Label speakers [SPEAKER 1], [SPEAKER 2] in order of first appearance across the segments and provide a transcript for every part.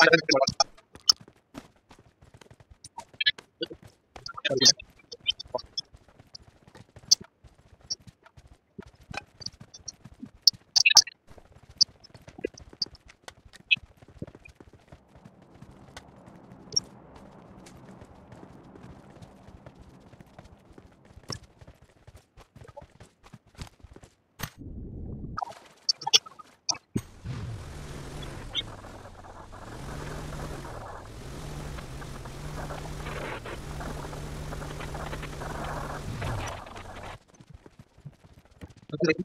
[SPEAKER 1] Thank you. Okay.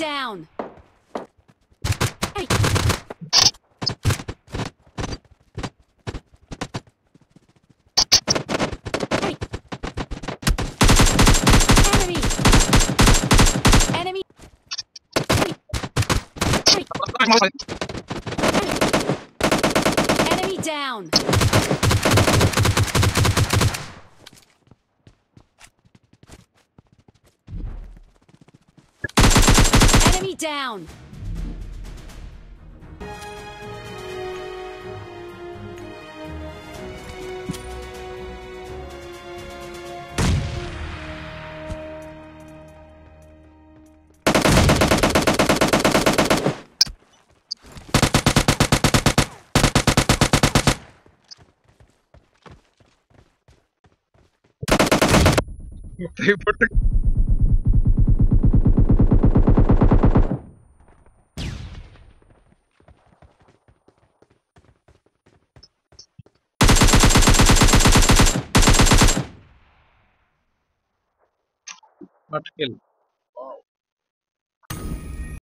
[SPEAKER 1] down! Hey. Hey. Enemy! Enemy! Hey. Enemy down! Enemy down!
[SPEAKER 2] मुश्किल।